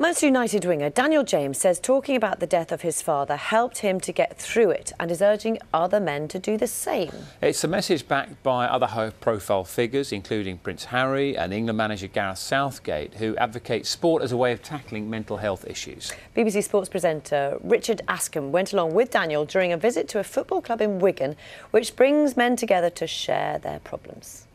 Manchester United winger Daniel James says talking about the death of his father helped him to get through it and is urging other men to do the same. It's a message backed by other high profile figures, including Prince Harry and England manager Gareth Southgate, who advocate sport as a way of tackling mental health issues. BBC Sports presenter Richard Askham went along with Daniel during a visit to a football club in Wigan, which brings men together to share their problems.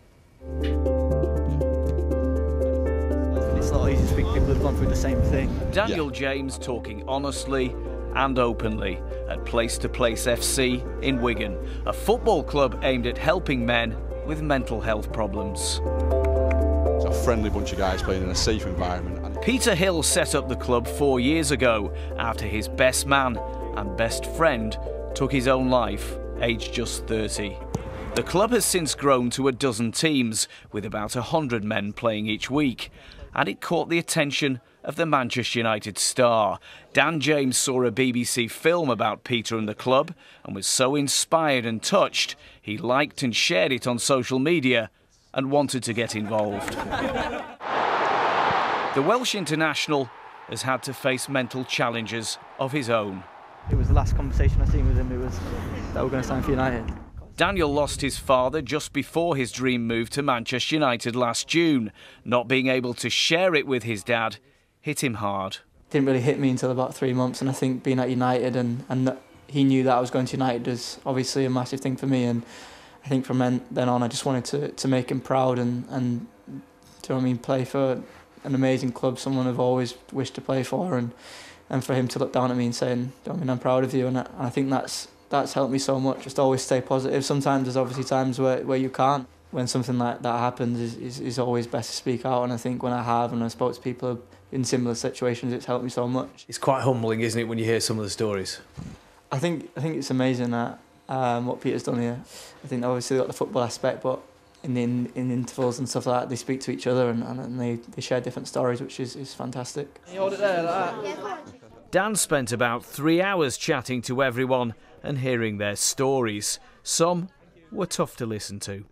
Not easy to speak to people who've gone through the same thing. Daniel yeah. James talking honestly and openly at Place 2 Place FC in Wigan, a football club aimed at helping men with mental health problems. It's a friendly bunch of guys playing in a safe environment. Peter Hill set up the club four years ago after his best man and best friend took his own life, aged just 30. The club has since grown to a dozen teams, with about 100 men playing each week and it caught the attention of the Manchester United star. Dan James saw a BBC film about Peter and the club and was so inspired and touched, he liked and shared it on social media and wanted to get involved. the Welsh international has had to face mental challenges of his own. It was the last conversation I seen with him, it was that we're going to sign for United. Daniel lost his father just before his dream move to Manchester United last June. Not being able to share it with his dad hit him hard. Didn't really hit me until about three months, and I think being at United and, and he knew that I was going to United was obviously a massive thing for me. And I think from then on, I just wanted to, to make him proud and, and do you know I mean, play for an amazing club, someone I've always wished to play for, and and for him to look down at me and saying, I mean, I'm proud of you, and I, and I think that's that's helped me so much. Just always stay positive. Sometimes there's obviously times where, where you can't. When something like that happens, is, is, is always best to speak out. And I think when I have and I spoke to people in similar situations, it's helped me so much. It's quite humbling, isn't it, when you hear some of the stories? I think I think it's amazing that um, what Peter's done here. I think obviously they got the football aspect, but in the in, in intervals and stuff like that, they speak to each other and, and they, they share different stories, which is, is fantastic. You hold it there like. Dan spent about three hours chatting to everyone and hearing their stories. Some were tough to listen to.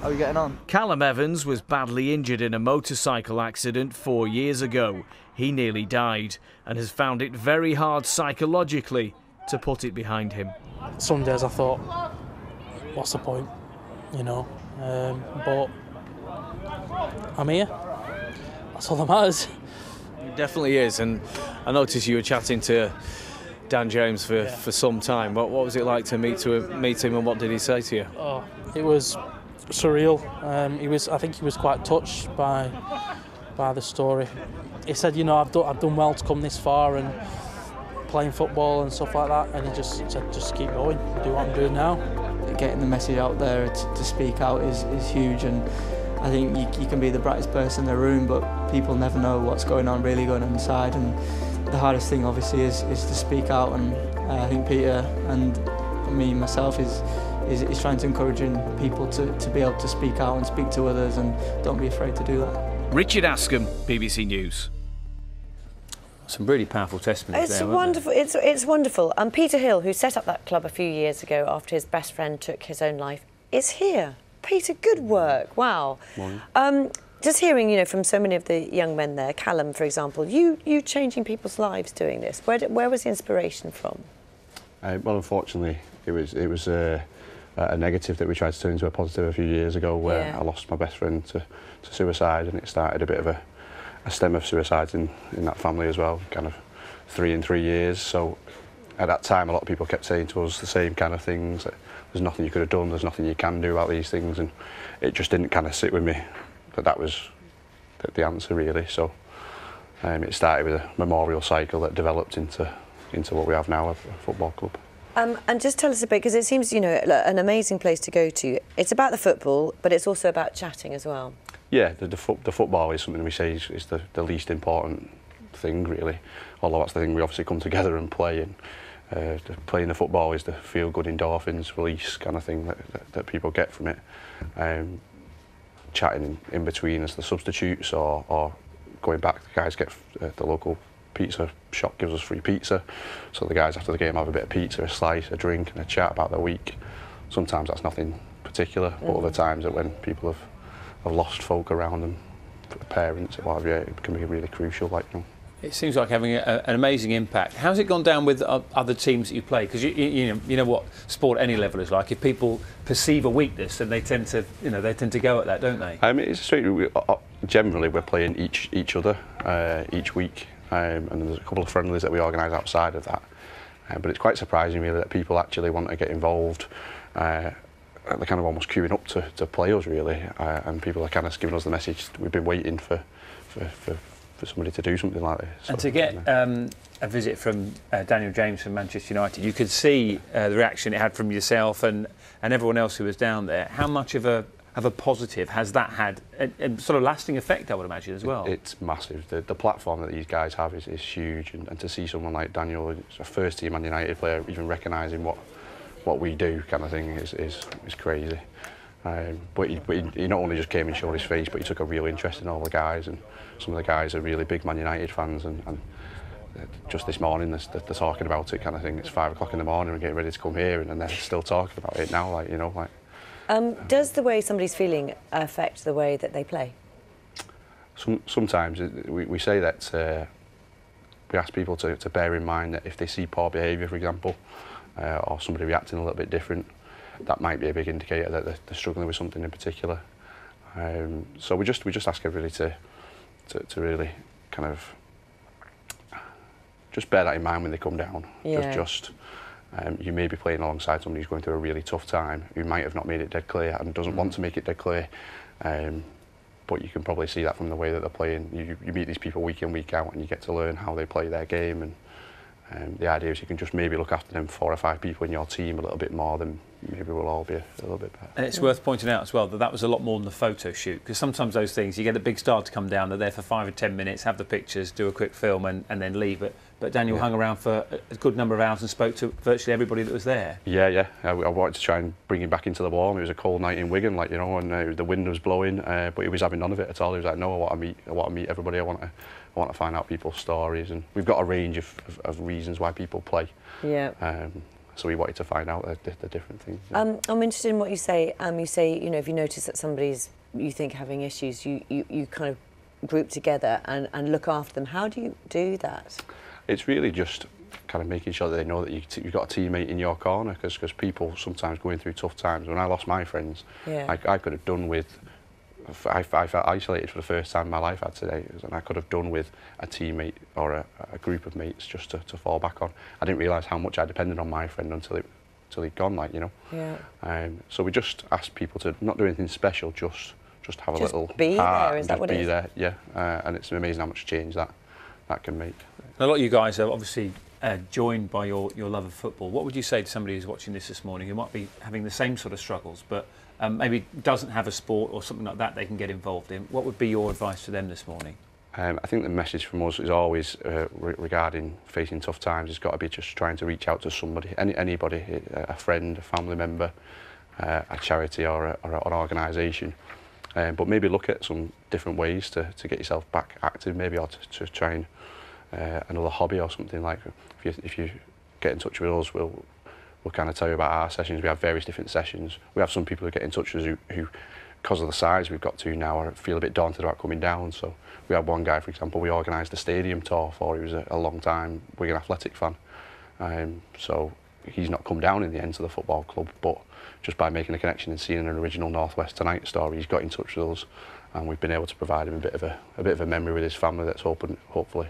How are you getting on? Callum Evans was badly injured in a motorcycle accident four years ago. He nearly died and has found it very hard psychologically to put it behind him. Some days I thought, what's the point? You know, um, but I'm here. That's all that matters. It definitely is, and I noticed you were chatting to Dan James for, yeah. for some time. What, what was it like to meet to meet him, and what did he say to you? Oh, it was surreal. Um, he was, I think, he was quite touched by by the story. He said, you know, I've done, I've done well to come this far and playing football and stuff like that. And he just said, just keep going, do what I'm doing now. Getting the message out there to, to speak out is, is huge and I think you, you can be the brightest person in the room but people never know what's going on really going on inside and the hardest thing obviously is, is to speak out and uh, I think Peter and me myself is, is, is trying to encourage people to, to be able to speak out and speak to others and don't be afraid to do that. Richard Askham, BBC News. Some really powerful testimonies it's there, wonderful. It's it's wonderful. And Peter Hill, who set up that club a few years ago after his best friend took his own life, is here. Peter, good work. Wow. Um, just hearing, you know, from so many of the young men there, Callum, for example, you you changing people's lives doing this. Where did, where was the inspiration from? Uh, well, unfortunately, it was it was uh, a negative that we tried to turn into a positive a few years ago, where yeah. I lost my best friend to, to suicide, and it started a bit of a, a stem of suicides in in that family as well, kind of three in three years. So at that time, a lot of people kept saying to us the same kind of things. That there's nothing you could have done. There's nothing you can do about these things, and it just didn't kind of sit with me that that was the, the answer really. So um, it started with a memorial cycle that developed into into what we have now, a, football club. Um, and just tell us a bit, because it seems, you know, an amazing place to go to. It's about the football, but it's also about chatting as well. Yeah, the, the, fo the football is something we say is, is the, the least important thing, really. Although that's the thing we obviously come together and play. And uh, the, playing the football is the feel-good endorphins release kind of thing that, that, that people get from it. Um, chatting in, in between as the substitutes or, or going back, the guys get uh, the local pizza shop gives us free pizza. So the guys after the game have a bit of pizza, a slice, a drink and a chat about their week. Sometimes that's nothing particular, mm. but other times that when people have, have lost folk around them, parents, what have you, it can be really crucial. Like, you know. It seems like having a, an amazing impact. How's it gone down with other teams that you play? Because you, you, know, you know what sport any level is like. If people perceive a weakness, then they tend to, you know, they tend to go at that, don't they? I mean, it's straight. Uh, uh, generally, we're playing each each other uh, each week, um, and there's a couple of friendlies that we organise outside of that. Uh, but it's quite surprising really that people actually want to get involved. Uh, they're kind of almost queuing up to, to play us really, uh, and people are kind of giving us the message we've been waiting for, for, for for somebody to do something like this. And to get um, a visit from uh, Daniel James from Manchester United, you could see uh, the reaction it had from yourself and, and everyone else who was down there. How much of a of a positive has that had a, a sort of lasting effect, I would imagine, as well? It, it's massive. The, the platform that these guys have is, is huge, and, and to see someone like Daniel, a first team Man United player, even recognising what what we do, kind of thing, is is, is crazy. Um, but, he, but he, he not only just came and showed his face, but he took a real interest in all the guys and some of the guys are really big Man United fans and, and just this morning they're, they're talking about it kind of thing. It's five o'clock in the morning and getting ready to come here and, and they're still talking about it now, like, you know, like. Um, does the way somebody's feeling affect the way that they play? Some, sometimes we, we say that uh, we ask people to, to bear in mind that if they see poor behaviour, for example, uh, or somebody reacting a little bit different, that might be a big indicator that they're, they're struggling with something in particular. Um, so we just we just ask everybody to to, to really kind of just bear that in mind when they come down. Yeah. Just, just um, you may be playing alongside somebody who's going through a really tough time, who might have not made it dead clear and doesn't mm. want to make it dead clear. Um, but you can probably see that from the way that they're playing. You, you meet these people week in, week out, and you get to learn how they play their game. And um, the idea is you can just maybe look after them four or five people in your team a little bit more than maybe we'll all be a, a little bit better. And it's yeah. worth pointing out as well that that was a lot more than the photo shoot because sometimes those things you get a big star to come down, they're there for five or ten minutes, have the pictures, do a quick film, and, and then leave. But but Daniel yeah. hung around for a good number of hours and spoke to virtually everybody that was there. Yeah, yeah. I, I wanted to try and bring him back into the warm. It was a cold night in Wigan, like you know, and uh, the wind was blowing, uh, but he was having none of it at all. He was like, "No, I want to meet, I want to meet everybody. I want to, I want to find out people's stories." And we've got a range of, of, of reasons why people play. Yeah. Um, so we wanted to find out the, the different things. Yeah. Um, I'm interested in what you say. Um, you say, you know, if you notice that somebody's, you think having issues, you, you, you kind of group together and, and look after them. How do you do that? It's really just kind of making sure that they know that you, you've got a teammate in your corner because people sometimes going through tough times. When I lost my friends, yeah. I, I could have done with I, I felt isolated for the first time in my life, I'd say, and I could have done with a teammate or a, a group of mates just to, to fall back on. I didn't realise how much I depended on my friend until it until he'd gone, like you know. Yeah. Um, so we just asked people to not do anything special, just just have a just little be heart there. Is that what be it is? there, yeah. Uh, and it's amazing how much change that that can make. A lot of you guys are obviously uh, joined by your, your love of football. What would you say to somebody who's watching this this morning who might be having the same sort of struggles, but um, maybe doesn't have a sport or something like that they can get involved in, what would be your advice to them this morning? Um, I think the message from us is always uh, re regarding facing tough times. It's got to be just trying to reach out to somebody, any, anybody, a friend, a family member, uh, a charity or, a, or an organisation. Um, but maybe look at some different ways to, to get yourself back active, maybe or to, to try and uh, another hobby or something like. If you, if you get in touch with us, we'll we'll kind of tell you about our sessions. We have various different sessions. We have some people who get in touch with us who, who because of the size we've got to now, feel a bit daunted about coming down. So we had one guy, for example, we organised a stadium tour for. He was a, a long time Wigan Athletic fan. Um, so he's not come down in the end to the football club, but just by making a connection and seeing an original Northwest Tonight story, he's got in touch with us, and we've been able to provide him a bit of a, a bit of a memory with his family that's open, hopefully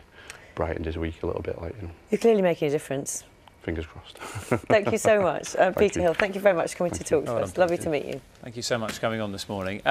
brightened his week a little bit. Like you know. You're clearly making a difference. Fingers crossed. thank you so much, uh, Peter you. Hill. Thank you very much for coming thank to talk you. to us. Lovely to meet you. Thank you so much for coming on this morning. Uh,